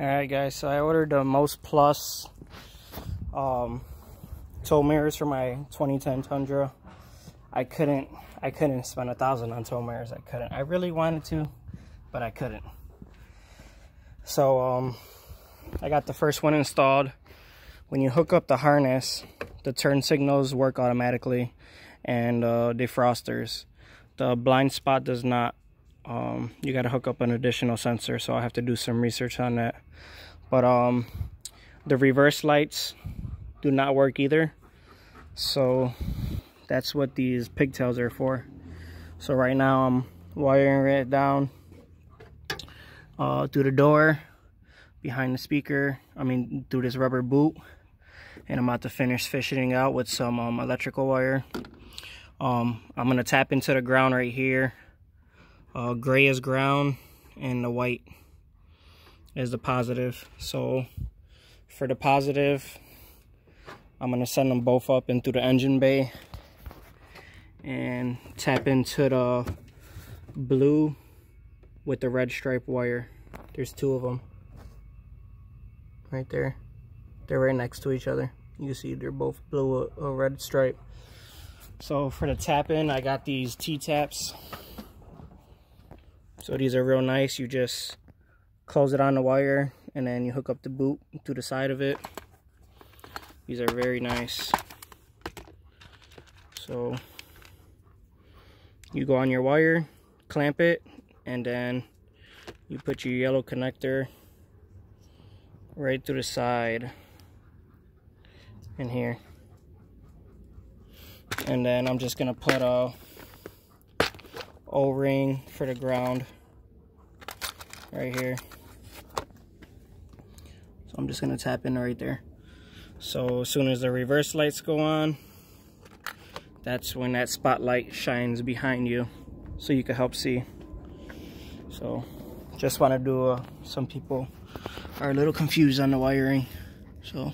Alright guys, so I ordered the Mostplus um, tow mirrors for my 2010 Tundra. I couldn't I couldn't spend a thousand on tow mirrors. I couldn't. I really wanted to, but I couldn't. So um I got the first one installed. When you hook up the harness, the turn signals work automatically and uh, defrosters. The blind spot does not um, you got to hook up an additional sensor so i have to do some research on that. But um the reverse lights do not work either. So that's what these pigtails are for. So right now i'm wiring it down uh through the door behind the speaker i mean through this rubber boot and i'm about to finish fishing out with some um, electrical wire. Um i'm gonna tap into the ground right here uh, gray is ground and the white is the positive. So for the positive I'm gonna send them both up into the engine bay and tap into the blue with the red stripe wire. There's two of them right there. They're right next to each other. You see they're both blue a red stripe. So for the tap in I got these T-taps so these are real nice. You just close it on the wire and then you hook up the boot to the side of it. These are very nice. So you go on your wire, clamp it, and then you put your yellow connector right through the side in here. And then I'm just gonna put a O-ring for the ground right here. So I'm just gonna tap in right there. So as soon as the reverse lights go on, that's when that spotlight shines behind you so you can help see. So just wanna do, uh, some people are a little confused on the wiring. So